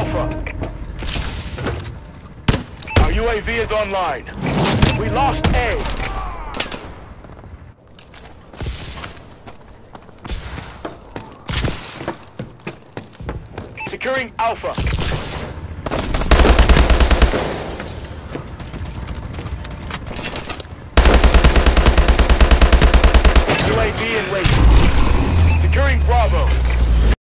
Alpha. Our UAV is online. We lost A. Securing Alpha.